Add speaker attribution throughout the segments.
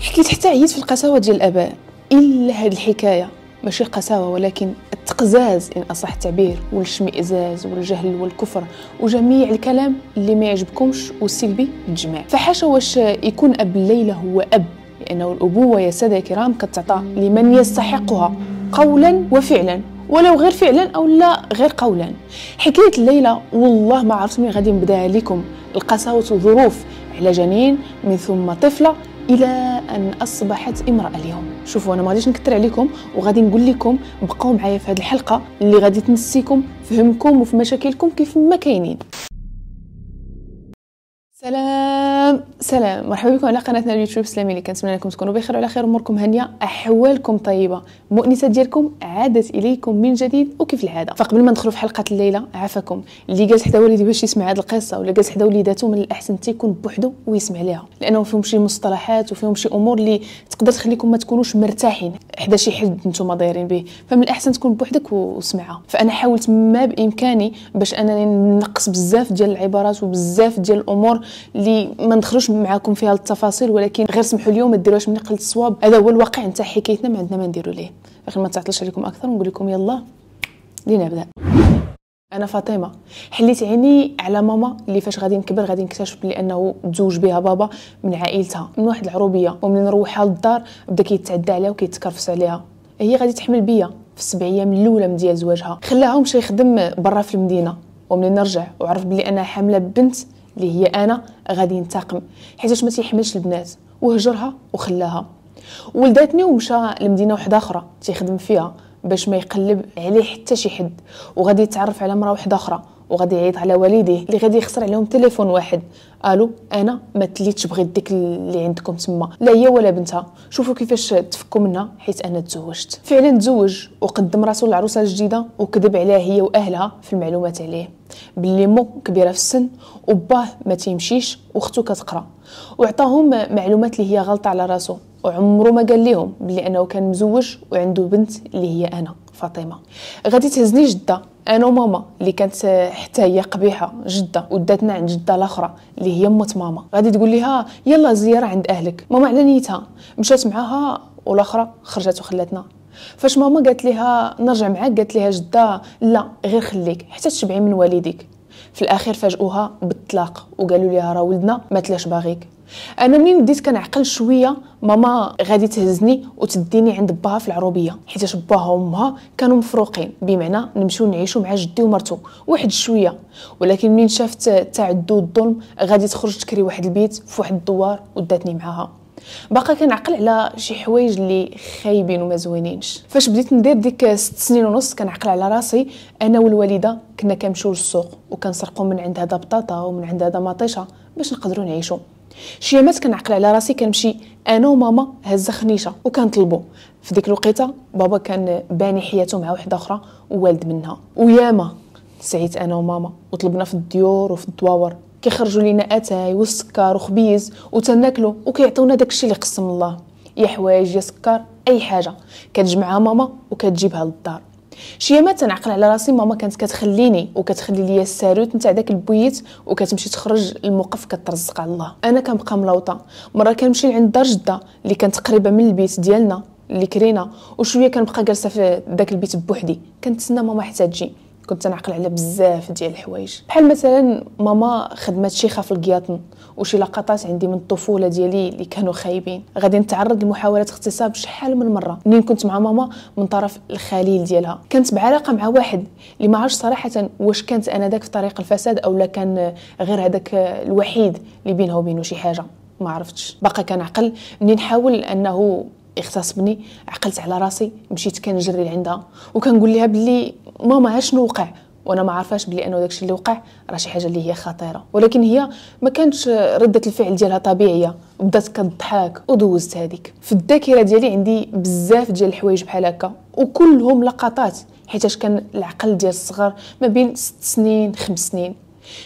Speaker 1: حكيت حتى عييت في القساوة ديال الآباء. إلا هاد الحكاية. ماشي قساوه ولكن التقزاز إن أصح التعبير والاشمئزاز والجهل والكفر وجميع الكلام اللي ما يعجبكمش والسلبي بالجميع فحاشا واش يكون أب الليلة هو أب؟ لأنه الأبوة يا سادة الكرام كتعطى لمن يستحقها قولا وفعلا. ولو غير فعلا أو لا غير قولا. حكاية الليلة والله ما عرفت مين غادي نبدأها لكم. القساوة ظروف على جنين من ثم طفلة إلى أن أصبحت امرأة اليوم. شوفوا أنا ما غاديش نكثر عليكم وغادي نقول لكم بقاو معايا في هذه الحلقة اللي غادي تنسيكم فهمكم وفي مشاكلكم كيف ما كاينين. سلام. سلام. مرحبا بكم على قناتنا اليوتيوب. سلامي اللي كنتمنى لكم تكونوا بخير وعلى خير. أموركم هانية. أحوالكم طيبة. مؤنسة ديالكم عادت إليكم من جديد. وكيف العادة؟ فقبل ما ندخلوا في حلقة الليلة عافاكم. اللي جالس حدا والدي باش يسمع هذه القصة ولا جالس حدا وليداتو من الأحسن تيكون بوحدو ويسمع ليها. لأنه فيهم شي مصطلحات وفيهم شي أمور اللي تقدر تخليكم ما تكونوش مرتاحين. حدا شي حد نتوما دايرين به فمن الأحسن تكون بوحدك وسمعها فأنا حاولت ما بإمكاني باش انني نقص بزاف ديال العبارات وبزاف ديال الأمور اللي ما ندخلوش معاكم فيها التفاصيل ولكن غير سمحوا لي وما ديروهاش من نقل الصواب. هذا هو الواقع نتاع حكايتنا ما عندنا ما نديرو ليه. غير ما تعطلش عليكم أكثر ونقول لكم يلا لنبدا أنا فاطمة حليت عيني على ماما اللي فاش غادي نكبر غادي نكتشف بلي انه تزوج بها بابا من عائلتها من واحد العروبية ومن نروحها للدار بدا كيتعدى عليها وكيتكرفس عليها. هي غادي تحمل بيا في السبع أيام الأولى من ديال زواجها. خلاها ومشى يخدم برا في المدينة. ومن نرجع وعرف بلي أنا حاملة بنت اللي هي أنا غادي ينتقم حيت ما تيحملش البنات. وهجرها وخلاها. ولداتني ومشى لمدينة واحدة أخرى. تيخدم فيها باش ما يقلب عليه حتى شي حد. وغادي يتعرف على مرا واحدة أخرى. وغادي يعيط على والديه اللي غادي يخسر عليهم تليفون واحد. قالوا أنا ما تليتش بغيت ديك اللي عندكم تما. لا هي ولا بنتها. شوفوا كيفاش تفكوا منها حيت أنا تزوجت. فعلا تزوج وقدم راسو للعروسة الجديدة وكذب عليها هي وأهلها في المعلومات عليه. باللي مو كبيرة في السن وباه ما تيمشيش وأختو كتقرأ. وعطاهم معلومات اللي هي غلطة على راسو وعمره ما قال لهم بلي أنه كان مزوج وعنده بنت اللي هي أنا فاطمة. غادي تهزني جدة. أنا وماما اللي كانت حتى هي قبيحة جدة وداتنا عند جدة الأخرى اللي هي موت ماما. غادي تقول لها يلا زياره عند أهلك. ماما على نيتها. مشات معاها والأخرى خرجت وخلاتنا. فاش ماما قالت لها نرجع معاك قالت لها جدة لا غير خليك حتى تشبعي من والديك. في الاخير فاجئوها بالطلاق وقالوا لها راه ولدنا ما تلاش باغيك. أنا منين بديت كنعقل شوية ماما غادي تهزني وتديني عند باها في العروبية. حيت باها وأمها كانوا مفروقين. بمعنى نمشيو نعيشوا مع جدي ومرتو واحد شوية. ولكن منين شافت التعدد الظلم غادي تخرج تكري واحد البيت في واحد الدوار وداتني معاها. باقا كنعقل على شي حوايج اللي خايبين وما زوينينش. فاش بديت ندير ديك ست سنين ونص كنعقل على راسي أنا والوالدة كنا كنمشيو للسوق وكنسرقوا من عند هذا بطاطا ومن عند هذا مطيشة باش نقدروا نعيشوا شي يامات كنعقل على راسي كنمشي. أنا وماما هزة خنيشة وكنطلبوا في ديك الوقيتة بابا كان باني حياته مع واحدة أخرى ووالد منها. وياما سعيت أنا وماما. وطلبنا في الديور وفي الدواور. كيخرجوا لينا أتاي والسكر وخبيز وتناكلوا وكيعطيونا داكشي اللي قسم الله. يا حوايج يا سكر أي حاجة. كتجمعها ماما وكتجيبها للدار. شي يامات تنعقل على راسي ماما كانت كتخليني وكتخلي ليا الساروت. نتاع داك البويت وكتمشي تخرج الموقف كترزق على الله. أنا كنبقى ملوطة. مرة كنمشي عند دار جدة اللي كانت قريبة من البيت ديالنا اللي كرينا. وشوية كنبقى جالسة في داك البيت بوحدي. كنتسنى ماما حتى تجي. كنت تنعقل على بزاف ديال الحوايج. بحال مثلا ماما خدمات شيخه في القياطن وشي لقطات عندي من الطفولة ديالي اللي كانوا خايبين. غادي نتعرض لمحاولات اغتصاب شحال من مرة. منين كنت مع ماما من طرف الخليل ديالها. كانت بعلاقة مع واحد اللي ما عرفش صراحة واش كانت أنا داك في طريق الفساد أو لا كان غير هذاك الوحيد اللي بينها وبينه شي حاجة. ما عرفتش. باقا كنعقل. منين نحاول أنه اغتصبني عقلت على راسي مشيت كنجري لعندها. وكنقول لها بلي ماما شنو وقع وأنا ما عارفاش بلي أنه داكشي اللي وقع راه شي حاجة اللي هي خطيرة. ولكن هي ما كانتش ردة الفعل ديالها طبيعية. بدات كتضحك ودوزت هذيك. في الذاكرة ديالي عندي بزاف ديال الحوايج بحال هكا. وكلهم لقطات. حيتاش كان العقل ديال الصغر ما بين ست سنين خمس سنين.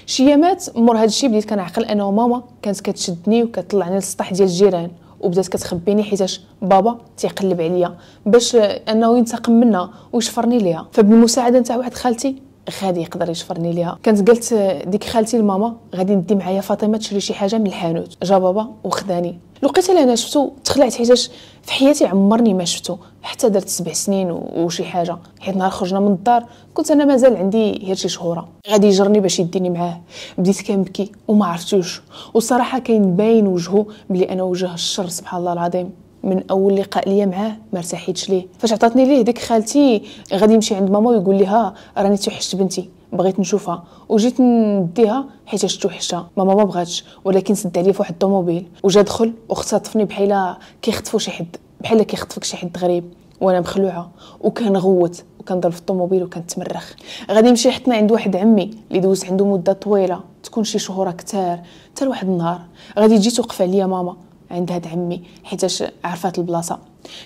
Speaker 1: شي يامات مور هذا الشيء بديت كنعقل أنا وماما كانت كتشدني وكتطلعني للسطح ديال الجيران. وبدات كتخبيني حيتاش بابا تيقلب عليا باش انه ينتقم منا ويشفرني ليها. فبالمساعدة نتاع واحد خالتي غادي يقدر يشفرني ليها. كانت قلت ديك خالتي لماما غادي ندي معايا فاطمة تشري شي حاجة من الحانوت. جا بابا وخداني. لقيت أنا شفتو تخلعت حيتاش في حياتي عمرني ما شفتو. حتى درت سبع سنين وشي حاجة. حيت نهار خرجنا من الدار كنت أنا مازال عندي غير شي شهورة. غادي يجرني باش يديني معاه. بديت كنبكي وما عرفتوش. والصراحه كاين باين وجهه بلي أنا وجه الشر سبحان الله العظيم. من أول لقاء ليا معاه ما ارتحيتش ليه. فاش عطاتني ليه ديك خالتي غادي يمشي عند ماما ويقول لها راني توحشت بنتي بغيت نشوفها. وجيت نديها حيت توحشها ماما ما بغاتش ولكن سد عليا فواحد الطوموبيل. وجا دخل واختطفني بحال كيخطفوا شي حد بحال كيخطفك شي حد غريب. وأنا مخلوعة وكنغوت وكنضرب في الطوموبيل وكنتمرخ غادي نمشي حتى عند واحد عمي اللي دوزت عنده مدة طويلة. تكون شي شهور كتار حتى لواحد النهار. غادي تجي توقف عليا ماما. عند هاد عمي حيتاش عرفات البلاصة.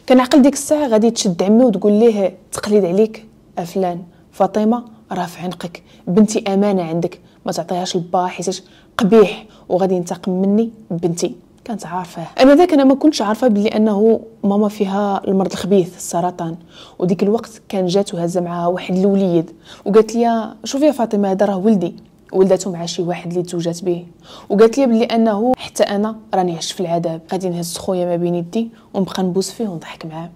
Speaker 1: كنعقل ديك الساعة غادي تشد عمي وتقول ليه تقليد عليك أفلان فاطمة راه في عنقك. بنتي أمانة عندك ما تعطيهاش لبا حيتاش قبيح وغادي ينتقم مني بنتي. كانت عارفاه أنا ذاك أنا ما كنتش عارفة بلي أنه ماما فيها المرض الخبيث السرطان. وديك الوقت كان جات وهزه معاها واحد الوليد. وقالت لي شوفي يا فاطمة هذا راه ولدي. ولدته مع شي واحد اللي تزوجات به. وقالت لي بلي أنه حتى أنا راني عشت في العذاب. غادي نهز خويا ما بين يدي ونبقى نبوس فيه ونضحك معاه.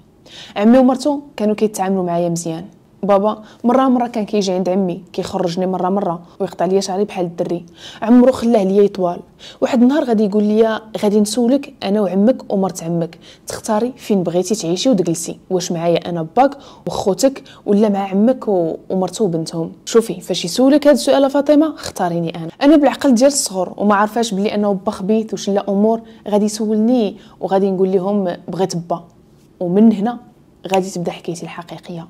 Speaker 1: عمي ومرته كانوا كيتعاملوا معايا مزيان. بابا مرة مرة كان كيجي عند عمي كيخرجني مرة مرة ويقطع لي شعري بحال الدري. عمرو خلاه ليا يطوال. واحد النهار غادي يقول لي غادي نسولك أنا وعمك ومرت عمك. تختاري فين بغيتي تعيشي وتجلسي واش معايا أنا باك وخوتك ولا مع عمك ومرته وبنتهم. شوفي فاش يسولك هذا السؤال فاطمة اختاريني أنا. أنا بالعقل ديال الصغر وما عارفاش بلي أنه با خبيث وش لا أمور غادي يسولني وغادي نقول لهم بغيت با ومن هنا غادي تبدا حكايتي الحقيقية.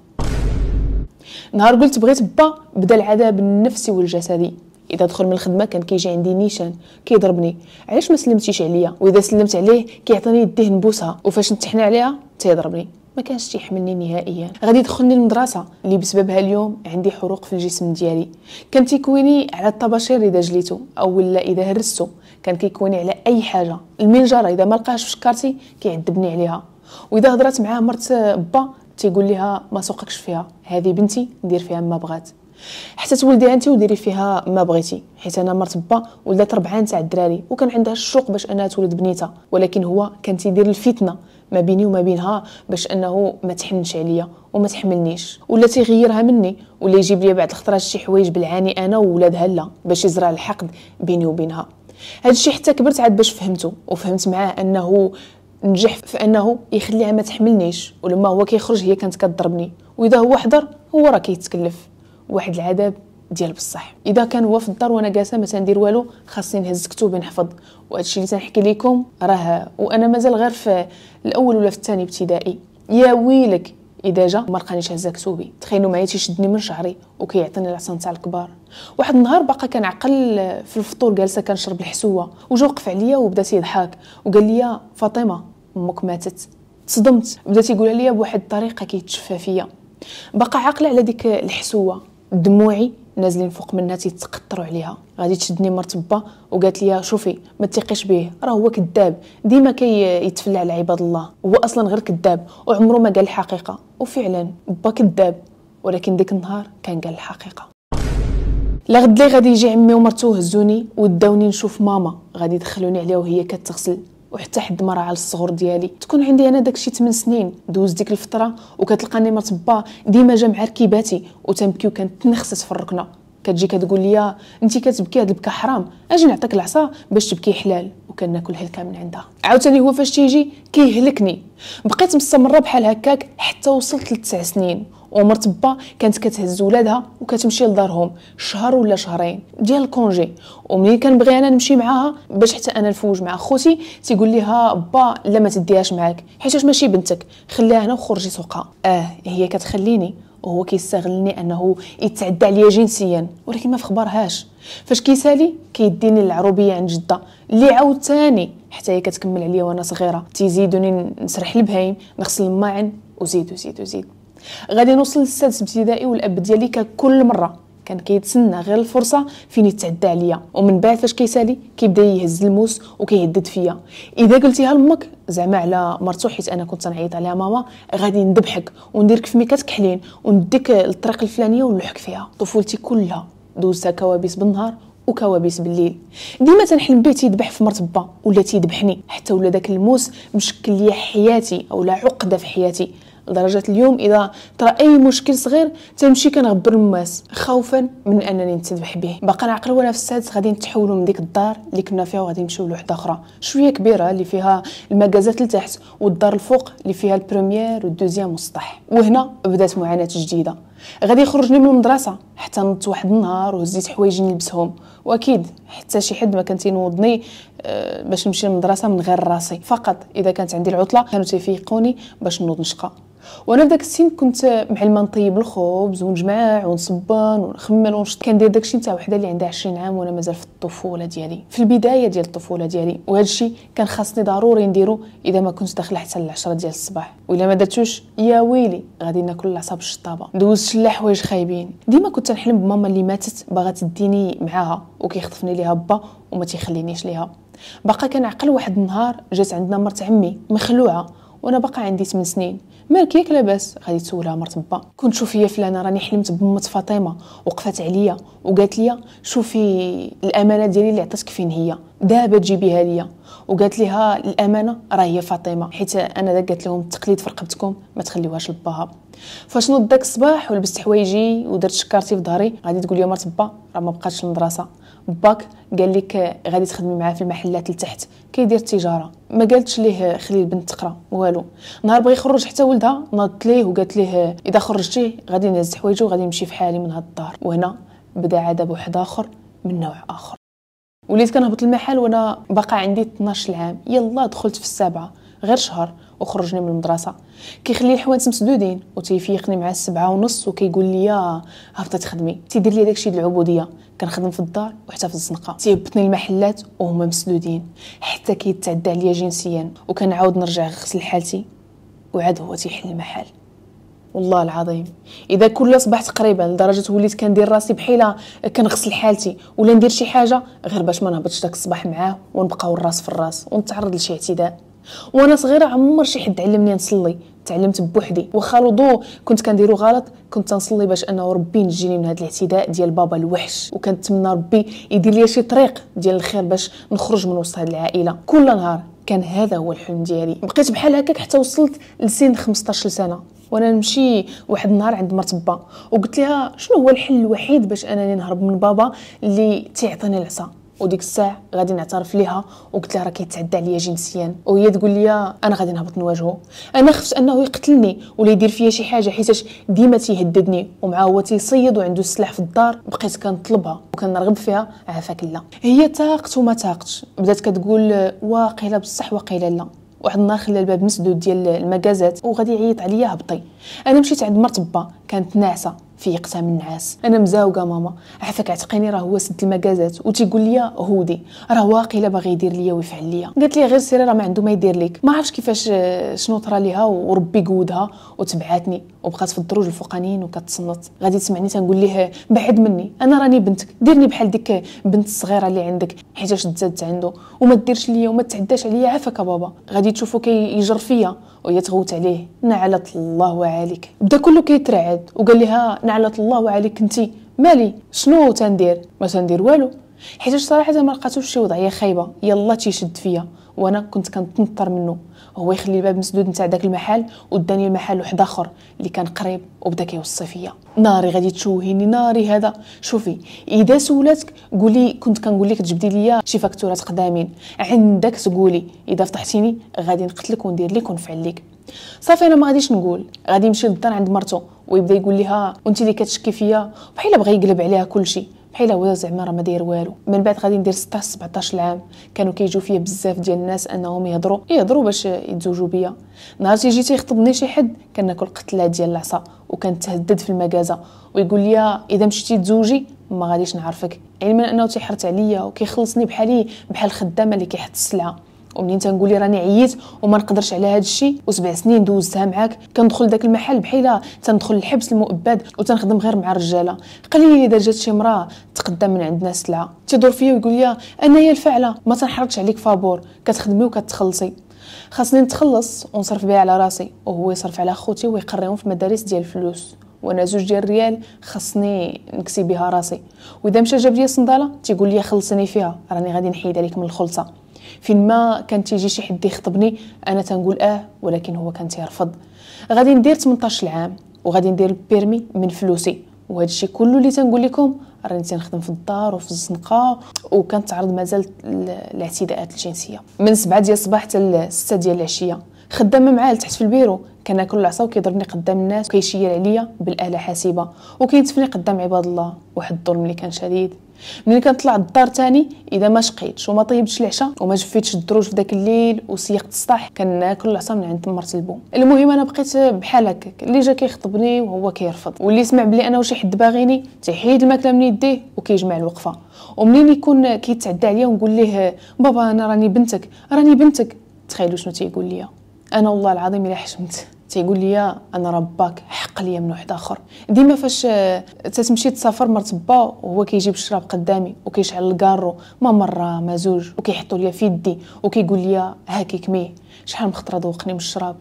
Speaker 1: نهار قلت بغيت با بدا العذاب النفسي والجسدي. إذا دخل من الخدمة كان كيجي عندي نيشان كيضربني. علاش ما سلمتيش عليا؟ وإذا سلمت عليه كيعطيني يديه نبوسها وفاش نتحنى عليها تيضربني. ما كانش تيحملني نهائيا. غادي يدخلني المدرسة اللي بسببها اليوم عندي حروق في الجسم ديالي. كان تيكويني على الطباشير إذا جليتو أو ولا إذا هرستو. كان كيكويني على أي حاجة. المنجرة إذا ما لقاش في شكارتي كيعذبني عليها. وإذا هضرات معاه مرت با تيقول لها ما سوقكش فيها هذه بنتي ندير فيها ما بغات. حتى تولدي أنت وديري فيها ما بغيتي. حيت أنا مرت با ولدات ربعة تاع الدراري وكان عندها الشوق باش أنها تولد بنيتها. ولكن هو كان تيدير الفتنة ما بيني وما بينها باش أنه ما تحنش عليا وما تحملنيش. ولا تيغيرها مني ولا يجيب لي بعض الخطرات شي حوايج بالعاني أنا وولادها لا باش يزرع الحقد بيني وبينها. هذا الشيء حتى كبرت عاد باش فهمته وفهمت معاه أنه نجح في أنه يخليها ما تحملنيش ولما هو كيخرج هي كانت كضربني وإذا هو حضر هو راه كيتكلف. واحد العذاب ديال بصح. إذا كان هو في الدار وأنا جالسة ما تندير والو خاصني نهز كتب نحفظ وهذا الشيء اللي تنحكي لكم راه وأنا مازال غير في الأول ولا في الثاني ابتدائي. يا ويلك! إذا جا ما لقانيش هزا كتوبي تخيلوا معايا تيشدني من شعري وكيعطيني العصا تاع الكبار. واحد النهار باقا كنعقل في الفطور جالسة كنشرب الحسوة. وجا وقف عليا وبدا تيضحك وقال لي فاطمة أمك ماتت. تصدمت. بدا تيقولها ليا بواحد الطريقة كيتشفى فيا. باقا عاقله على ديك الحسوة. دموعي نازلين فوق منها تيتقطروا عليها. غادي تشدني مرتبة وقالت لي شوفي ما تثقيش به راه هو كذاب. ديما كيتفلى على عباد الله هو أصلا غير كذاب وعمره ما قال الحقيقة. وفعلا با كذاب ولكن ديك النهار كان قال الحقيقة. لا غد لي غادي يجي عمي ومرتو هزوني وداوني نشوف ماما. غادي يدخلوني عليها وهي كتغسل. وحتى حد ما راه على الصغر ديالي. تكون عندي أنا داكشي 8 سنين دوز ديك الفترة وكتلقاني مرت با ديما جامعة ركيباتي وتنبكي وكنتنخس تفرقنا. كتجي كتقول لي انت كتبكي هاد البكا حرام أجي نعطيك العصا باش تبكي حلال وكناكل هلكه من عندها. عاوتاني هو فاش تيجي كيهلكني. بقيت مستمرة بحال هكاك حتى وصلت لتسع سنين. ومرت با كانت كتهز ولادها وكتمشي لدارهم شهر ولا شهرين ديال الكونجي. وملي كنبغي أنا نمشي معاها؟ باش حتى أنا نفوج مع خوتي تيقول ليها با لا ما تديهاش معاك حيت ماشي بنتك خليها هنا وخرجي سوقها. آه هي كتخليني وهو كيستغلني أنه يتعدى عليا جنسيا ولكن ما فخبرهاش. فاش كيسالي كيديني العروبية عند جدة اللي عاوتاني حتى هي كتكمل عليا وأنا صغيرة. تيزيدوني نسرح البهايم نغسل الماعن وزيد وزيد وزيد. غادي نوصل للسادس ابتدائي والاب ديالي كل مرة كان كيتسنى غير الفرصة فين يتعدى عليا. ومن بعد فاش كيسالي كيبدا يهز الموس وكيهدد فيا. إذا قلتيها لأمك زعما على مرتو حيت أنا كنت نعيط عليها ماما غادي ندبحك ونديرك في ميكات كحلين ونديك الطريق الفلانية ونلوحك فيها. طفولتي كلها دوزتها كوابيس بالنهار وكوابيس بالليل. ديما تنحلم به تيذبح في مرت با ولا تيذبحني. حتى ولا داك الموس مشكل ليا حياتي أو لا عقدة في حياتي. لدرجه اليوم. إذا طرا أي مشكل صغير تمشي كنغبر الماس خوفا من أنني نتذبح به. باقا نعقل وأنا في السادس غادي نتحولوا من ديك الدار اللي كنا فيها وغادي نمشيو لوحدة أخرى. شوية كبيرة اللي فيها ال magasins لتحت والدار الفوق اللي فيها ال première و ال deuxième والسطح. وهنا بدات معاناة جديدة. غادي يخرجني من المدرسة حتى نط واحد النهار وهزيت حوايجي نلبسهم. وأكيد حتى شي حد ما كان تينوضني أه باش نمشي للمدرسة من غير راسي. فقط إذا كانت عندي العطلة كانوا تيفيقوني باش نوض نشقى. وأنا في داك السن كنت معلمه نطيب الخبز ونجمع ونصبن ونخمل ونشط. كندير داكشي نتاع وحدة اللي عندها 20 عام وأنا مازال في الطفولة ديالي. في البداية ديال الطفولة ديالي. وهذا الشيء كان خاصني ضروري نديرو إذا ما كنت داخلة حتى ل 10 ديال الصباح. ولا ما درتوش يا ويلي غادي ناكل العصا الشطابة. دوزت لا حوايج خايبين. ديما كنت نحلم بماما اللي ماتت باغا تديني معاها وكيخطفني ليها با وما تيخلينيش ليها. باقا كنعقل واحد النهار جات عندنا مرت عمي مخلوعة. وأنا باقا عندي 8 سنين. مالك ياك لاباس غادي تسولها مرت با كنت شوفي يا فلانة راني حلمت بمّ فاطمة وقفات عليا وقالت لي شوفي الأمانة ديالي اللي عطاتك فين هي. دابا تجيبيها ليا. وقالت ليها الأمانة راه هي فاطمة حيت أنا قالت لهم التقليد في رقبتكم ما تخليوهاش لباها فاش نوض داك الصباح ولبست حوايجي ودرت شكارتي في ظهري غادي تقول مرت با راه ما بقاتش المدرسة باك قال لك غادي تخدمي معاه في المحلات لتحت كيدير التجارة. ما قالتش ليه خلي البنت تقرأ والو. نهار بغى يخرج حتى ولدها ناضت ليه وقالت ليه إذا خرجتي غادي نهز حوايجي وغادي نمشي في حالي من هاد الدار وهنا بدأ عذاب واحد آخر من نوع آخر. وليت كنهبط المحل وأنا باقا عندي 12 عام يلا دخلت في السابعة غير شهر وخرجني من المدرسة. كيخلي الحوانت مسدودين وتيفيقني مع السبعة ونص وكيقول لي هبطي تخدمي. تيدير لي داكشي العبودية. كنخدم في الدار وحتى في الزنقة. تيهبطني المحلات وهما مسدودين. حتى كيتعدى عليا جنسيا. وكنعاود نرجع نغسل حالتي. وعاد هو تيحل المحل. والله العظيم. إذا كل صباح تقريبا لدرجة وليت كندير راسي بحيلة كنغسل حالتي ولا ندير شي حاجة غير باش ما نهبطش داك الصباح معاه ونبقاو الراس في الراس ونتعرض لشي اعتداء. وأنا صغيرة عمر شي حد علمني نصلي تعلمت بوحدي. واخا الوضوء كنت كنديرو غلط كنت نصلي باش أنه ربي نجيني من هذا الاعتداء ديال بابا الوحش. وكنتمنى ربي يدير لي شي طريق ديال الخير باش نخرج من وسط هذه العائلة. كل نهار كان هذا هو الحلم ديالي. بقيت بحال هكاك حتى وصلت لسن 15 سنة. وأنا نمشي واحد النهار عند مرتبة. وقلت لها شنو هو الحل الوحيد باش أنني نهرب من بابا اللي تيعطيني العصا؟ وديك الساعة غادي نعترف ليها وقلت لها راه كيتعدى عليا جنسيا. وهي تقول لي أنا غادي نهبط نواجهه. أنا خفت أنه يقتلني ولا يدير فيا شي حاجة حيتاش ديما تيهددني. ومعاه هو تيصيد وعنده السلاح في الدار بقيت كنطلبها وكنرغب فيها عافاك الله. هي تاقت وما تاقتش. بدات كتقول واقيلا بصح واقيلا لا. واحد النهار خلى الباب مسدود ديال المكازات وغادي يعيط عليا هبطي. أنا مشيت عند مرتبة كانت ناعسة. فيقتها من النعاس أنا مزاوقة ماما. عافاك عتقيني راه هو سد ال magasins وتيقول لي هودي راه واقيلا باغي يدير ليا ويفعل ليا. قالت لي غير سيري راه ما عنده ما يدير لك ما عرفتش كيفاش شنو طرا ليها وربي قودها وتبعاتني. وبقات في الدروج الفوقانيين وكتصنت غادي تسمعني تنقول ليه بعد مني. أنا راني بنتك. ديرني بحال ديك بنت الصغيره اللي عندك. حيتاش تزادت عنده. وما ديرش ليا وما تعداش عليا. عافاك بابا. غادي تشوفو كيجر فيا. وهي تغوت عليه. نعلت الله عليك بدا كله كيترعد. وقال لها نعلت الله عليك. انت مالي؟ شنو تندير؟ ما تندير والو. حيت صراحة ما لقاتوش شي وضعية خايبة يلا تيشد فيا. وأنا كنت كنتنطر منه. هو يخلي الباب مسدود نتاع داك المحل وداني المحل واحد آخر اللي كان قريب وبدا كيوصي فيا. ناري غادي تشوهيني ناري هذا. شوفي إذا سولاتك قولي كنت كنقول لك تجبدي ليا شي فاكتورات قدامين. عندك تقولي إذا فضحتيني غادي نقتلك وندير لك ونفعل لك. صافي أنا ما غاديش نقول. غادي نمشي للدار عند مرتو ويبدا يقول لها وانت اللي كتشكي فيا؟ بحال بغى يقلب عليها كلشي بحال هو زعما راه ما داير والو. من بعد غادي ندير 16 17 عام كانوا كيجيو فيا بزاف ديال الناس أنهم يهضروا. يهضروا باش يتزوجوا بيا. نهار تيجي تيخطبني شي حد كناكل قتلة ديال العصا وكنتهدد في المكازه ويقول لي إذا مشيتي تزوجي ما غاديش نعرفك. علما أنه تيحرت عليا وكيخلصني بحالي بحال الخدامه اللي كيحط السلعة. ومنين تنقول لي راني عييت وما نقدرش على هذا الشيء وسبع سنين دوزتها معاك كندخل داك المحل بحال تندخل الحبس المؤبد وتنخدم غير مع الرجالة. قليل اذا جات شي مراه تقدم من عندنا السلعه تيدور فيا ويقول لي أنا هي الفاعله ما تنحركش عليك فابور كتخدمي وكتخلصي. خاصني نتخلص ونصرف بها على راسي وهو يصرف على خوتي ويقريهم في مدارس ديال الفلوس. وأنا زوج ديال الريال خاصني نكسي بها راسي. وإذا مشى جاب لي صندالة تيقول لي خلصني فيها راني غادي نحيد عليك من الخلطه فين ما كان تيجي شي حد يخطبني أنا تنقول آه ولكن هو كان تيرفض. غادي ندير 18 عام وغادي ندير البيرمي من فلوسي. وهذا الشيء كله اللي تنقول لكم راني تنخدم في الدار وفي الزنقة وكنتعرض مازال الاعتداءات الجنسية. من 7 ديال الصباح حتى 6 ديال العشية. خدامه معاه لتحت في البيرو. كناكل العصا وكيضربني قدام الناس. وكيشير عليا بالآلة حاسبة. وكينتفني قدام عباد الله. واحد الظلم اللي كان شديد. ملي كنطلع الدار تاني إذا ما شقيتش وما طيبتش العشاء وما جفيتش الدروج في داك الليل وسيقت السطح كناكل العصا من عند مرت البو. المهم أنا بقيت بحال هكاك. اللي جا كيخطبني وهو كيرفض. واللي سمع بلي أنا وشي حد باغيني تيحيد الماكله من يديه وكيجمع الوقفة. ومنين يكون كيتعدى عليا ونقول ليه بابا أنا راني بنتك. راني بنتك. تخيلوا شنو تيقول لي أنا والله العظيم الا حشمت. تيقول لي أنا رباك حق ليا من واحد آخر. ديما فاش آه، تتمشي تسافر مرت با وهو كيجيب الشراب قدامي وكيشعل الكارو ما مرة ما زوج وكيحطو ليا في يدي وكيقول لي هاكي كمي شحال مخطرة ذوقني من الشراب؟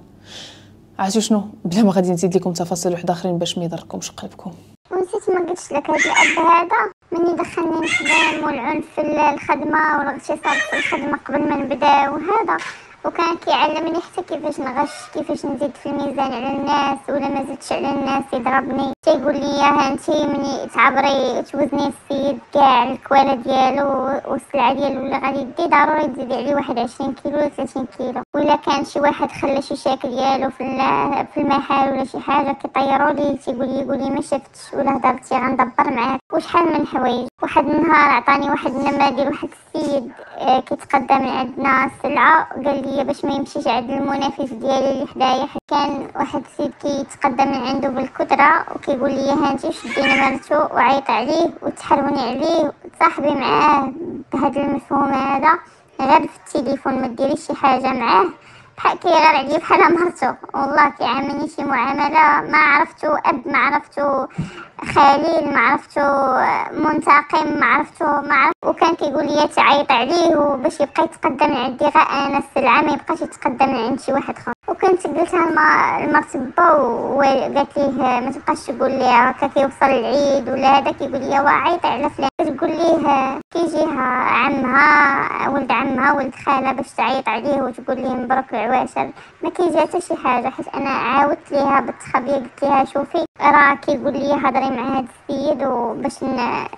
Speaker 1: عرفتي شنو؟ بلا ما غادي نزيد لكم تفاصيل واحد آخرين باش ما يضركمش قلبكم.
Speaker 2: ونسيت ما قلتش لك هذا الأب هذا؟ مني دخلني نخدم والعنف في الخدمة والاغتصاب في الخدمة قبل ما نبدأ وهذا وكان كيعلمني حتى كيفاش نغش كيفاش نزيد في الميزان على الناس ولا ما زدتش على الناس يضربني. تيقول لي ها مني تعبري توزني السيد كاع الكوالة ديالو والسلعة ديالو اللي غادي دي ضروري تزيدي عليه واحد عشرين كيلو ولا ثلاثين كيلو. ولا كان شي واحد خلى شي شاكل ديالو في في المحل ولا شي حاجة كيطيروا لي تيقول لي يقول لي ما شفتش ولا هضرتي غندبر معاك. وشحال من حوايج؟ واحد النهار عطاني واحد ديال واحد السيد آه، كيتقدم من عندنا السلعه قال لي باش ما يمشيش عند المنافس ديالي اللي حدايا. كان واحد السيد كيتقدم من عنده بالكدره وكيقول لي هانتي شدي نمرتو وعيط عليه وتحروني عليه. وتصاحبي معاه بهذا المفهوم هذا غير في التليفون ما ديريش شي حاجة معاه. بحال كيغير عليا بحال مرتو. والله كيعاملني شي معاملة ما عرفتو أب ما عرفتو خليل ما عرفتو منتقم ما عرفتو ما عرفت وكان كيقول لي تعيط عليه وباش يبقى يتقدم عندي غير أنا السلعه ما يبقاش يتقدم عند شي واحد اخر وكنت قلتها لمرت با وقالت ليه ما تبقاش تقول لي هكا كيوصل العيد ولا هذا كيقول لي وعيطي على فلان. تقول ليه كيجيها عمها ولد عمها ولد خالها باش تعيط عليه وتقول ليه مبروك العواشر ما حتى شي حاجة حيت أنا عاودت ليها بالتخبية قلت ليها شوفي راه كيقول لي هضري مع هذا السيد وباش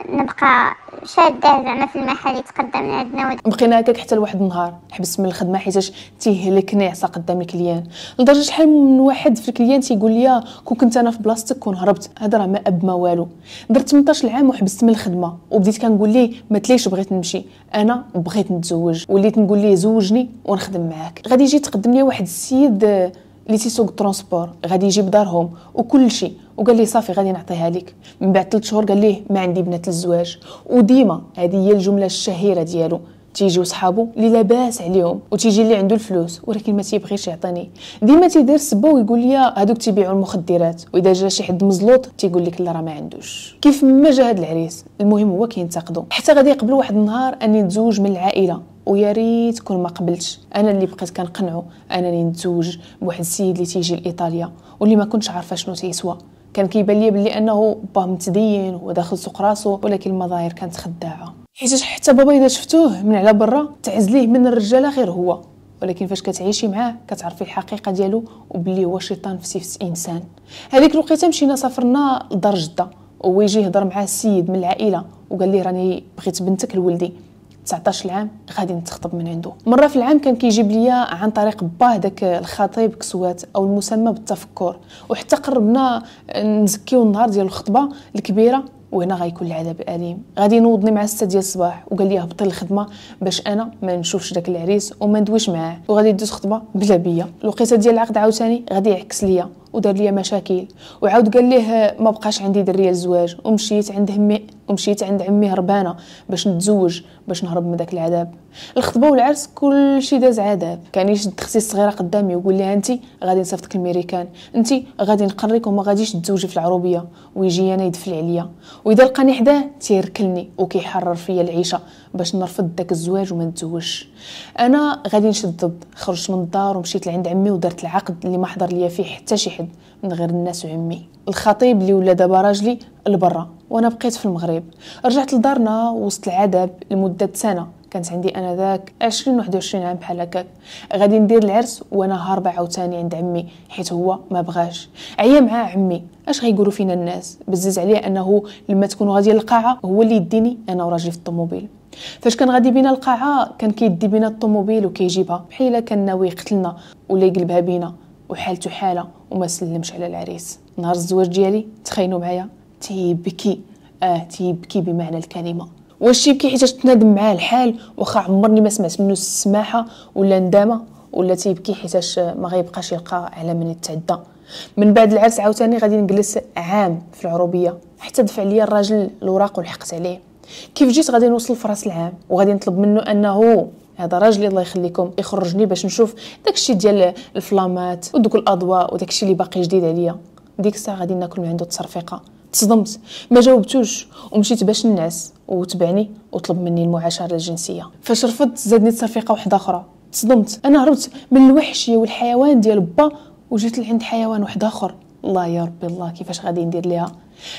Speaker 2: نبقى شادة زعما في المحل يتقدم عندنا
Speaker 1: بقينا هكاك حتى لواحد النهار حبست من الخدمة حيتاش تيهلكني عصا قدام الكليان لدرجة شحال من واحد في الكليان تيقول لي كون كنت أنا في بلاصتك كون هربت هذا راه ما أب ما والو. درت 18 عام وحبست من الخدمة. وبديت كنقول ليه ما تليش بغيت نمشي. أنا بغيت نتزوج. وليت نقول ليه زوجني ونخدم معاك. غادي يجي تقدم لي واحد السيد اللي تيسوق transport غادي يجيب دارهم وكل شيء. وقال لي صافي غادي نعطيها لك. من بعد ثلاث شهور قال ليه ما عندي بنات للزواج وديما هذه هي الجملة الشهيرة ديالو. تيجيو صحابو اللي لاباس عليهم وتيجي اللي عنده الفلوس ولكن ما تيبغيش يعطيني. ديما تيدير سبه ويقول لي هذوك تيبيعوا المخدرات وإذا جا شي حد مزلوط تيقول لك لا راه ما عندوش. كيف ما جا هذا العريس؟ المهم هو كينتقدو. حتى غادي يقبلوا واحد النهار أني نتزوج من العائلة ويا ريت كون ما قبلتش. أنا اللي بقيت كنقنعو أنني نتزوج بواحد السيد اللي تيجي لإيطاليا واللي ما كنتش عارفة شنو تيسوى. كان كيبان لي بلي أنه باه متدين وداخل سوق راسو ولكن المظاهر كانت خداعة. حيت حتى بابا اذا شفتوه من على برا تعزليه من الرجاله غير هو. ولكن فاش كتعيشي معاه كتعرفي الحقيقة ديالو وبلي هو شيطان في سيف انسان هذيك الوقيتة مشينا سافرنا لدار جدة وهو يجي يهضر مع السيد من العائلة وقال لي راني بغيت بنتك لولدي 19 عام غادي نتخطب من عنده. مرة في العام كان كيجيب ليا عن طريق باه داك الخطيب كسوات أو المسمى بالتفكر. وحتى قربنا نزكيو النهار ديال الخطبة الكبيرة وهنا غيكون العذاب أليم. غادي ينوضني مع 6 ديال الصباح وقال لي هبطي الخدمه باش أنا ما نشوفش داك العريس وما ندويش معاه. وغادي يدوز خطبه بلا بيا. الوقيتة ديال العقد عاوتاني غادي يعكس ليا ودار ليا مشاكل. وعاود قال ليه ما بقاش عندي دريه الزواج ومشيت عند همي ومشيت عند عمي هربانة باش نتزوج باش نهرب من داك العذاب. الخطبة والعرس كل شي داز عذاب. كان يشد أختي الصغيره قدامي ويقول لها انت غادي نصيفطك الميريكان. انت غادي نقريك وما غاديش تتزوجي في العروبية. ويجي أنا يدفل عليا. وإذا لقاني حداه تيركلني وكيحرر فيا العيشة باش نرفض داك الزواج وما نتزوجش. أنا غادي نشد ضد. خرجت من الدار ومشيت لعند عمي ودرت العقد اللي ما حضر ليا فيه حتى شي حد من غير الناس وعمي. الخطيب اللي ولا دابا راجلي لبرا وأنا بقيت في المغرب. رجعت لدارنا وسط العذاب لمدة سنة. كانت عندي أنا ذاك 20 21 عام بحال هكاك. غادي ندير العرس وأنا هاربه عاوتاني عند عمي حيت هو ما بغاش. عيا مع عمي. أش غيقولوا فينا الناس؟ بزز عليه أنه لما تكونوا غادي للقاعة هو اللي يديني أنا وراجلي في الطوموبيل. فاش كان غادي بينا القاعة كان كيدي بينا الطوموبيل وكيجيبها. بحال كان ناوي يقتلنا ولا يقلبها بينا وحالته حالة وما سلمش على العريس. نهار الزواج ديالي تخيلوا معايا تيبكي آه تيبكي بمعنى الكلمة. واش تيبكي حيت تنادم معاه الحال واخا عمرني ما سمعت منه السماحة ولا ندامة ولا تيبكي حيتاش ما غيبقاش يلقى على من يتعدى. من بعد العرس عاوتاني غادي نجلس عام في العروبية. حتى دفع ليا الراجل الاوراق ولحقت عليه. كيف جيت غادي نوصل في راس العام؟ وغادي نطلب منه أنه هذا راجلي الله يخليكم يخرجني باش نشوف داكشي ديال الفلامات ودوك الأضواء وداكشي اللي باقي جديد عليا. ديك الساعة غادي ناكل من عنده التصرفيقه تصدمت. ما جاوبتوش. ومشيت باش نعس وتبعني وطلب مني المعاشرة الجنسية. فاش رفضت زادني تصرفيقة واحدة أخرى. تصدمت. أنا هربت من الوحشيه والحيوان ديال با وجيت لعند حيوان واحد آخر. الله يا ربي الله كيفاش غادي ندير ليها.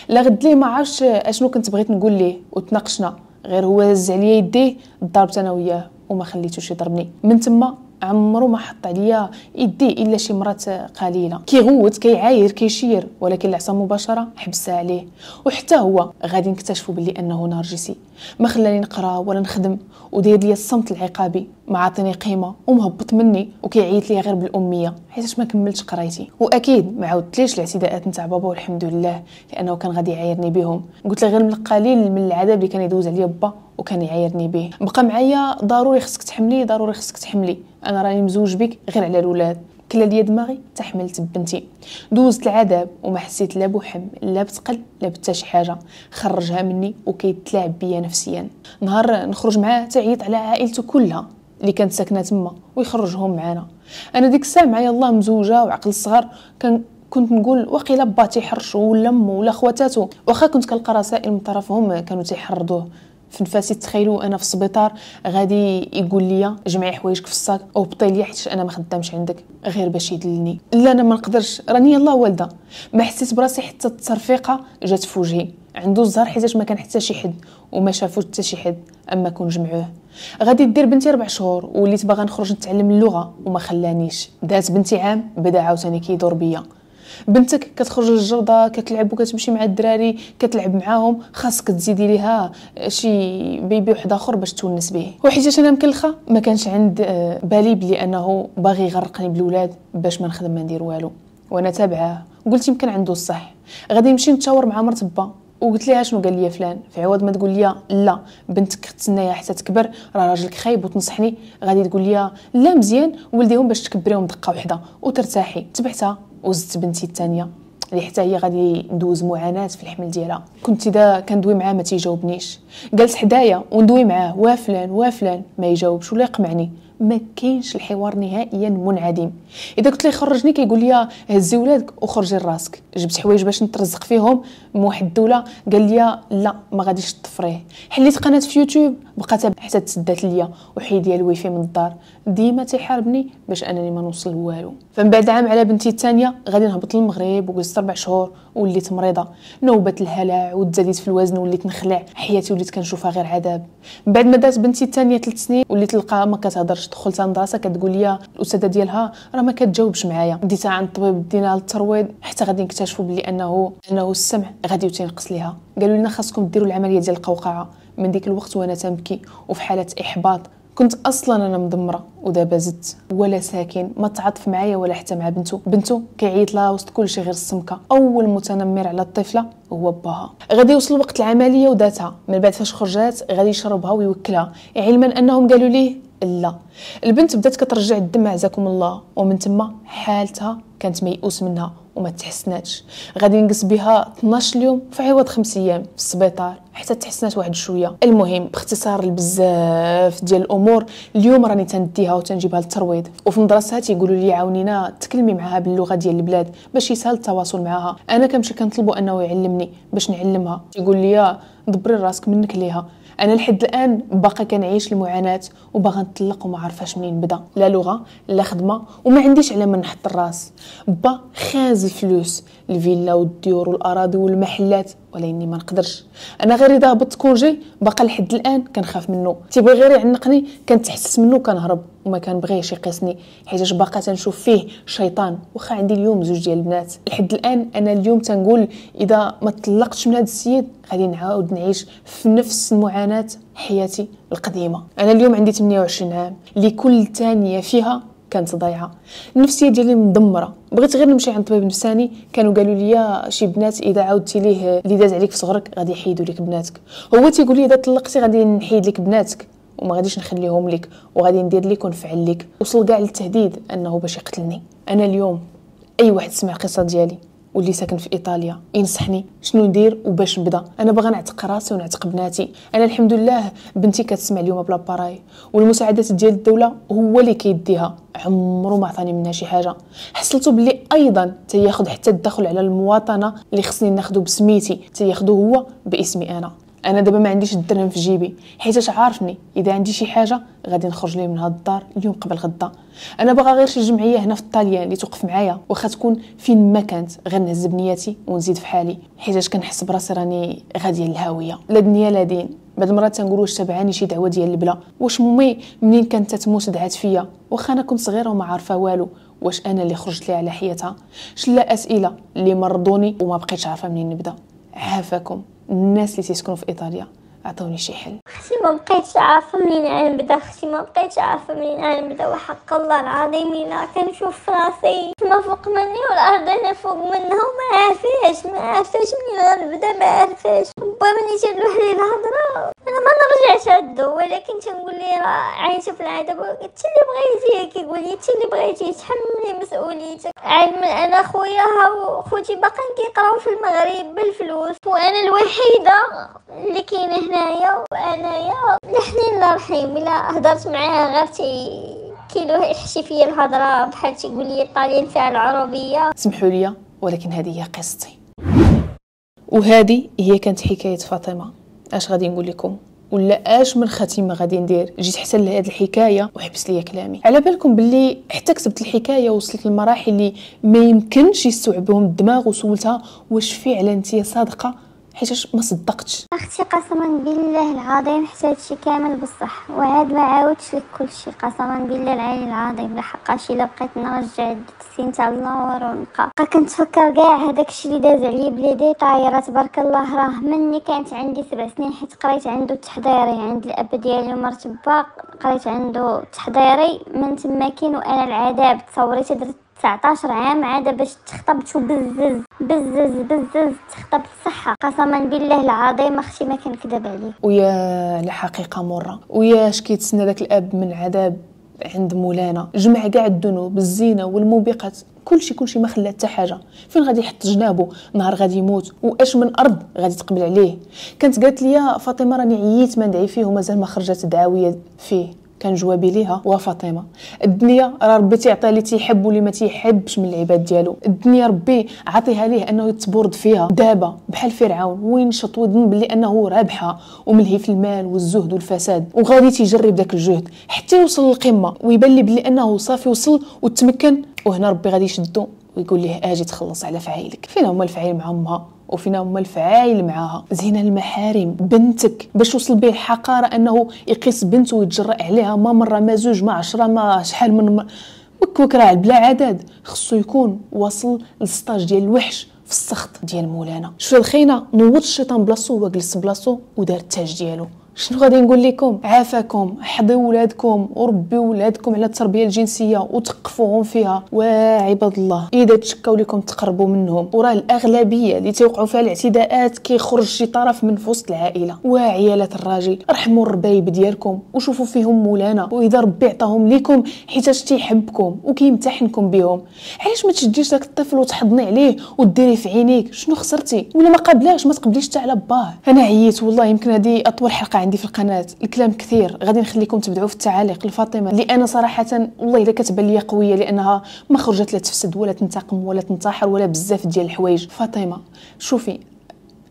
Speaker 1: لا غد ليه ما عرفتش أشنو كنت بغيت نقول ليه. وتناقشنا. غير هو هز عليا يديه ضربت أنا وياه وما خليتوش يضربني. من تما عمرو ما حط عليا يديه إلا شي مرات قليلة. كيغوت كيعاير كيشير ولكن العصا مباشرة حبسها عليه. وحتى هو غادي نكتشفوا باللي أنه نرجسي. ما خلاني نقرا ولا نخدم؟ وداير ليا الصمت العقابي. ما عاطيني قيمة ومهبط مني وكيعيط ليا غير بالأمية حيتاش ما كملتش قرايتي. وأكيد ما عاودتليش الاعتداءات نتاع بابا والحمد لله لأنه كان غادي يعايرني بهم. قلت له غير من القليل من العذاب اللي كان يدوز عليا با وكان يعايرني به. بقى معايا ضروري خصك تحملي ضروري خصك تحملي. أنا راني مزوج بك غير على الأولاد. كلا ليا دماغي تحملت بنتي. دوزت العذاب وما حسيت لا بوحم لا بثقل لا بتا شي حاجة. خرجها مني وكيتلاعب بيا نفسيا. نهار نخرج معاه تعيط على عائلته كلها اللي كانت ساكنة تما ويخرجهم معانا. أنا ديك الساعة معايا الله مزوجة وعقل الصغار كان كنت نقول واقيلا با تيحرش ولا مو ولا خواتاتو. واخا كنت كنلقى رسائل من طرفهم كانوا تيحرضوه. في نفاسي تخيلوا أنا في السبيطار غادي يقول لي جمعي حوايجك في الصاك وبطي لي حيت أنا ما خدامش عندك غير باش يدلني. لا أنا ما نقدرش. راني يلاه والدة. ما حسيت براسي حتى التصرفيقه جات في وجهي. عنده الزهر حيتاش ما كان حتى شي حد وما شافوش حتى شي حد أما كون جمعوه. غادي دير بنتي ربع شهور وليت باغا نخرج نتعلم اللغة وما خلانيش. دات بنتي عام بدا عاوتاني كيدور بيا. بنتك كتخرج للجرده كتلعب وكتمشي مع الدراري كتلعب معاهم خاصك تزيدي ليها شي بيبي واحد آخر باش تونس به. وحيت أنا مكلخة؟ ما كانش عند آه، بالي بلي أنه باغي يغرقني بالولاد باش ما نخدم ما ندير والو. وأنا تابعة. قلت يمكن عنده الصح. غادي نمشي نتشاور مع مرت با وقلت لها شنو قال لي فلان؟ في عوض ما تقول لي لا. بنتك تسنايا حتى تكبر راه راجلك خايب وتنصحني. غادي تقول لي لا مزيان ولديهم باش تكبريهم دقة واحدة وترتاحي. تبعتها. وزدت بنتي الثانية اللي حتى هي غادي ندوز معاناة في الحمل ديالها. كنت إذا كندوي معاه ما تيجاوبنيش. جالس حدايا وندوي معاه وافلان وافلان ما يجاوبش ولا يقمعني. ما كاينش الحوار نهائيا منعدم. إذا قلت ليه خرجني. كيقول لي هزي ولادك وخرجي لراسك. جبت حوايج باش نترزق فيهم. من واحد الدولة قال لي لا ما غاديش تطفريه حليت قناة في يوتيوب بقات حتى تسدات ليا وحيد ليا الويفي من الدار. ديما تيحاربني باش أنني ما نوصل والو. فمن بعد عام على بنتي الثانية غادي نهبط للمغرب وجلست أربع شهور وليت مريضة. نوبه الهلع وتزاديت في الوزن وليت نخلع. حياتي وليت كنشوفها غير عذاب. من بعد ما دات بنتي الثانية ثلاث سنين وليت نلقاها ما كتهضرش. دخلت المدرسة كتقول لي الأستاذة ديالها راه ما كتجاوبش معايا. ديتها عند الطبيب دينا الترويض. حتى غادي نكتشفوا بلي أنه أنه السمع غادي تينقص ليها. قالوا لنا خاصكم ديروا العملية ديال القوقعة. من ديك الوقت وأنا تنبكي. وفي حالة إحباط كنت أصلا أنا مدمرة ودابا زدت ولا ساكن ما تعاطف معايا ولا حتى مع بنته. بنته كيعيط لها وسط كل شيء غير السمكة. أول متنمر على الطفلة هو باها غادي يوصل وقت العملية وداتها من بعد فاش خرجات غادي يشربها ويوكلها. علما أنهم قالوا ليه لا. البنت بدات كترجع الدم عزاكم الله. ومن تما حالتها كانت ميؤوس منها. وما تحسناتش غادي نقص بها 12 يوم في عوض 5 أيام في السبيطار حتى تحسنات واحد شوية. المهم باختصار بزاف ديال الأمور اليوم راني تنديها وتنجيبها للترويض. وفي المدرسة تيقولوا لي عاونينا تكلمي معها باللغة ديال البلاد باش يسهل التواصل معها أنا كنمشي كنطلبوا أنه يعلمني باش نعلمها. تيقول لي دبري راسك منك ليها. أنا لحد الآن باقا كنعيش المعاناة وباغا نطلق وما عارفاش منين نبدأ. لا لغة لا خدمة وما عنديش على من نحط الراس. با خاز الفلوس الفيلا والديور والأراضي والمحلات. ولكني ما نقدرش. أنا غير إذا هبطت كونجي باقا لحد الآن كنخاف منه. تيبغي غير يعنقني كنتحسس منه كنهرب وما كنبغيش يقيسني. حيت باقا تنشوف فيه شيطان. واخا عندي اليوم زوج ديال البنات. لحد الآن أنا اليوم تنقول إذا ما طلقتش من هذا السيد غادي نعاود نعيش في نفس المعاناه حياتي القديمة. أنا اليوم عندي 28 عام. لكل ثانية فيها كانت ضايعة. النفسية ديالي مدمرة. بغيت غير نمشي عند طبيب نفساني. كانوا قالوا لي شي بنات إذا عاودتي ليه اللي داز عليك في صغرك غادي يحيدوا لك بناتك. هو تيقول لي إذا طلقتي غادي نحيد لك بناتك وما غاديش نخليهم لك وغادي ندير لك ونفعل لك. وصل كاع للتهديد أنه باش يقتلني. أنا اليوم أي واحد سمع القصة ديالي. واللي ساكن في إيطاليا. ينصحني شنو ندير وباش نبدا؟ أنا باغا نعتق راسي ونعتق بناتي. أنا الحمد لله بنتي كتسمع اليوم بلا باراي. والمساعدات ديال الدولة هو اللي كيديها. عمرو ما عطاني منها شي حاجة. حصلته بلي أيضا تياخذ حتى الدخل على المواطنة اللي خصني ناخذه بسميتي. تياخذه هو باسمي أنا. أنا دابا ما عنديش الدرهم في جيبي حيت عارفني؟ إذا عندي شي حاجة غادي نخرج ليه من هاد الدار اليوم قبل غدا. أنا باغا غير شي جمعية هنا في الطاليان اللي توقف معايا واخا تكون فين ما كانت. غير نهز بنياتي ونزيد في حالي حيت كنحس براسي راني غاديه للهاوية. لا دنيا لا دين. بعض المرات تنقول واش تبعاني شي دعوة ديال البلا. واش مامي منين كانت تموت دعات فيا. واخا أنا كنت صغيرة وما عارفة والو واش أنا اللي خرجت ليها على حياتها. شلا أسئلة اللي مرضوني وما بقيتش عارفة منين نبدأ. عافاكم. الناس اللي تيسكنوا في إيطاليا عطوني شي حل.
Speaker 2: أختي ما بقيتش عارفة منين نبدأ أختي ما بقيتش عارفة منين نبدأ وحق الله العظيم الا كنشوف راسي. ما فوق مني والارض أنا فوق منها وما عارفاش ما عارفاش منين غنبدا ما عارفاش با تنروح لي الهضرة. ما نرجعش عندو ولكن تنقول لي راه عايشه في العذاب انت اللي بغيتي كيقول لي انت اللي بغيتي تحملي مسؤوليتك؟ علما أنا خويا خوتي باقيين كيقراو في المغرب بالفلوس. وأنا الوحيدة اللي كاينة هنايا وأنايا الحنين الله رحيم إلا هضرت معاه غير تي كيلو يحشي فيا الهضرة بحال تيقول لي الطالين فيها العربية.
Speaker 1: سمحوا لي ولكن هذه هي قصتي. وهذه هي كانت حكاية فاطمة. أش غادي نقول لكم؟ ولا اش من خاتمه غادي ندير؟ جيت حتى لهاد الحكاية وحبس ليا كلامي. على بالكم باللي حتى كتبت الحكاية وصلت للمراحل اللي ما يمكنش يستوعبهم الدماغ وسولتها واش فعلا انت صادقة حيت ما صدقتش.
Speaker 2: أختي قسما بالله العظيم حتى هادشي كامل بصح. وعاد ما عاودش لك كلشي قسما بالله العلي العظيم لحقاش إلا بقيت نرجع السين تاع اللور ونبقى كنتفكر كاع هذاك الشيء اللي داز عليا بلي طايره تبارك الله راه مني كانت عندي سبع سنين حيت قريت عنده التحضيري. عند الأب ديالي ومرت با قريت عنده التحضيري. من تما كاين وأنا العذاب. تصوريتي درت 19 عام عاد باش تخطبت وبزز بزز بزز تخطبت صحة قسما بالله العظيم أختي ما كنكذب عليه
Speaker 1: ويا الحقيقة مرة. ويا كيتسنى داك الأب من عذاب عند مولانا جمع كاع الذنوب الزينة والموبقات كلشي كلشي ما خلى حتى حاجة. فين غادي يحط جنابو نهار غادي يموت. وأش من أرض غادي تقبل عليه. كانت قالت لي فاطمة راني عييت ما ندعي فيه ومازال ما خرجت دعاويه فيه. كان جوابي ليها وفاطمة. الدنيا راه ربي تيعطي اللي تيحب واللي ما تيحبش من العباد ديالو. الدنيا ربي عطيها ليه أنه يتبرد فيها. دابا بحال فرعون وين شط وذن بلي أنه رابحة وملهي في المال والزهد والفساد وغادي تيجرب داك الجهد حتى يوصل للقمة ويبان لي بلي أنه صافي وصل وتمكن وهنا ربي غادي يشدو ويقول ليه آجي تخلص على فعايلك فين هما الفعايل مع أمها؟ وفينا هما الفعايل معاها. زينة المحارم بنتك. باش وصل به الحقارة أنه يقيس بنته ويتجرأ عليها. ما مرة ما زوج ما عشرة ما شحال من مر... وك راه بلا عدد. خصو يكون واصل للسطاج ديال الوحش في السخط ديال مولانا. شوف الخينة نوض الشيطان بلاصو وجلس بلاصو ودار التاج ديالو. شنو غادي نقول لكم؟ عافاكم حضيو ولادكم وربيو ولادكم على التربية الجنسية وتقفوهم فيها. وعباد الله. إذا تشكاو لكم تقربوا منهم. وراه الأغلبية اللي تيوقعوا فيها الاعتداءات كيخرج شي طرف من وسط العائلة. وعيالات الراجل رحموا الربايب ديالكم. وشوفوا فيهم مولانا. وإذا ربي عطاهم لكم حيتاش تيحبكم وكيمتحنكم بهم. علاش ما تشديش داك الطفل وتحضني عليه وديري في عينيك؟ شنو خسرتي؟ ولا ما قابلاش ما تقبليش حتى على باه. أنا عييت والله يمكن هذه أطول حلقة عندي في القناة. الكلام كثير. غادي نخليكم تبدعوا في التعاليق. لفاطمه اللي أنا صراحة والله الا كتبان لي قوية لأنها ما خرجت لا تفسد ولا تنتقم ولا تنتحر ولا بزاف ديال الحوايج. فاطمة شوفي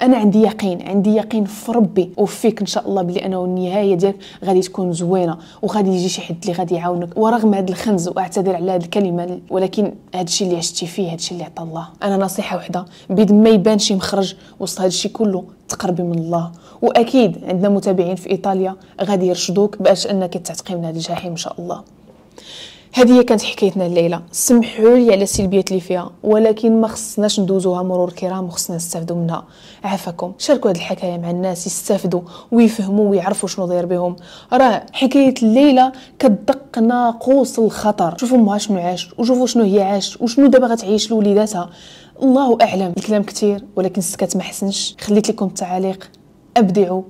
Speaker 1: أنا عندي يقين. عندي يقين في ربي وفيك إن شاء الله بلي أنا والنهايه ديالك غادي تكون زوينة وغادي يجي شي حد اللي غادي يعاونك. ورغم هذا الخنز وأعتذر على هذه الكلمة ولكن هذا الشيء اللي عشتي فيه هذا الشيء اللي عطى الله. أنا نصيحة وحدة بيد ما يبان شي مخرج وسط هذا الشيء كله تقربي من الله. وأكيد عندنا متابعين في إيطاليا غادي يرشدوك باش أنك تعتقي من هذا الجحيم إن شاء الله. هذه هي كانت حكايتنا الليلة. سمحوا لي على السلبيات اللي فيها ولكن ما خصناش ندوزوها مرور كرام وخصنا نستافدوا منها. عافاكم شاركوا هذه الحكاية مع الناس يستافدوا ويفهموا ويعرفوا شنو داير بهم. راه حكاية الليلة كتدق ناقوس الخطر. شوفوا أمها شنو عاش وشوفوا شنو هي عاش وشنو دابا غتعيش لوليداتها. الله أعلم. الكلام كثير ولكن السكات ما حسنش. خليت لكم التعاليق. أبدعوا.